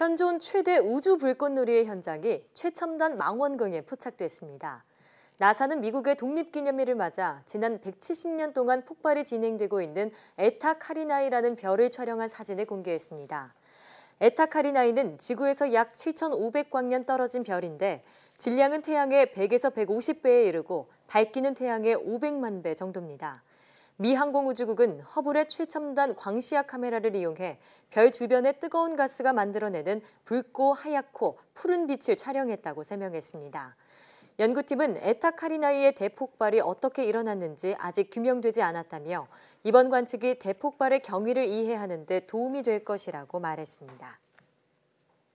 현존 최대 우주 불꽃놀이의 현장이 최첨단 망원경에 포착됐습니다. 나사는 미국의 독립기념일을 맞아 지난 170년 동안 폭발이 진행되고 있는 에타 카리나이라는 별을 촬영한 사진을 공개했습니다. 에타 카리나이는 지구에서 약 7,500광년 떨어진 별인데 질량은 태양의 100에서 150배에 이르고 밝기는 태양의 500만 배 정도입니다. 미 항공우주국은 허블의 최첨단 광시야 카메라를 이용해 별 주변의 뜨거운 가스가 만들어내는 붉고 하얗고 푸른 빛을 촬영했다고 설명했습니다. 연구팀은 에타 카리나이의 대폭발이 어떻게 일어났는지 아직 규명되지 않았다며 이번 관측이 대폭발의 경위를 이해하는 데 도움이 될 것이라고 말했습니다.